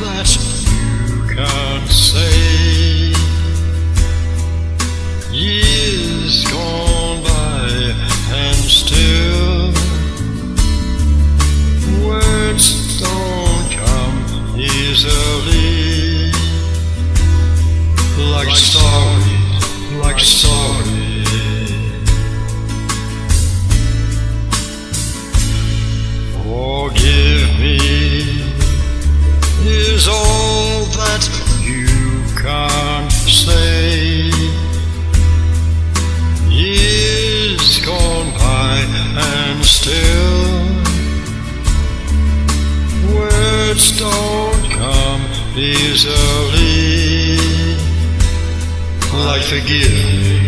that you can say years gone by and still words don't come easily like, like stars. Is all that you can't say. Years gone by and still words don't come easily. Like forgive me,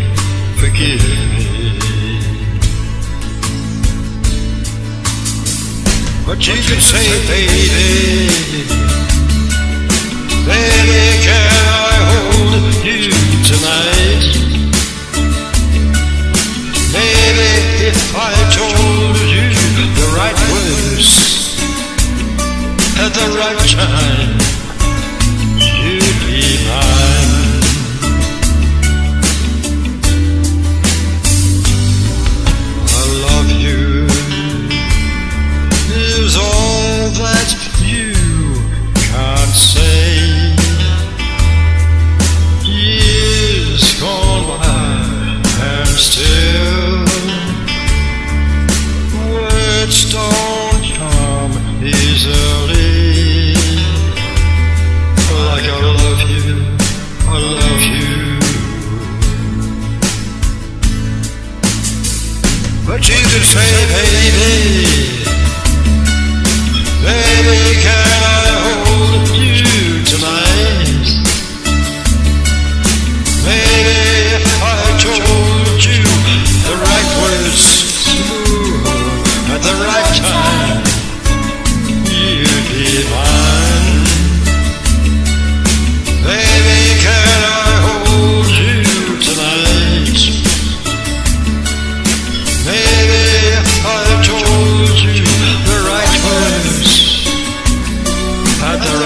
forgive me. But you can say, baby, But you could say, baby.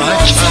much.